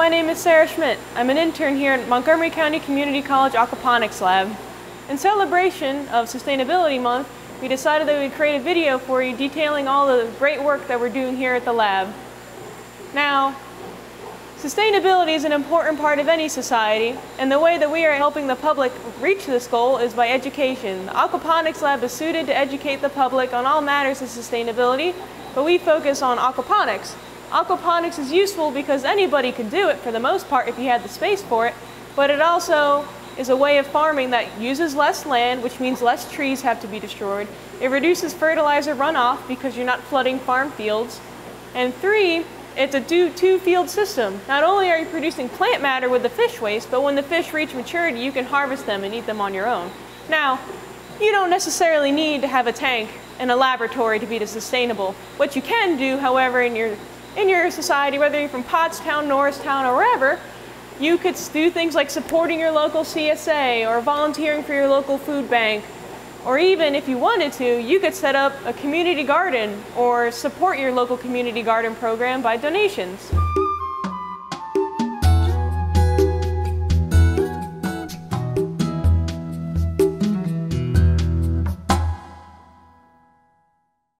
my name is Sarah Schmidt. I'm an intern here at Montgomery County Community College Aquaponics Lab. In celebration of Sustainability Month, we decided that we'd create a video for you detailing all the great work that we're doing here at the lab. Now, sustainability is an important part of any society, and the way that we are helping the public reach this goal is by education. The Aquaponics Lab is suited to educate the public on all matters of sustainability, but we focus on aquaponics. Aquaponics is useful because anybody can do it for the most part if you had the space for it, but it also is a way of farming that uses less land, which means less trees have to be destroyed. It reduces fertilizer runoff because you're not flooding farm fields. And three, it's a two-field system. Not only are you producing plant matter with the fish waste, but when the fish reach maturity, you can harvest them and eat them on your own. Now, you don't necessarily need to have a tank and a laboratory to be sustainable. What you can do, however, in your in your society, whether you're from Pottstown, Norristown, or wherever, you could do things like supporting your local CSA or volunteering for your local food bank. Or even if you wanted to, you could set up a community garden or support your local community garden program by donations.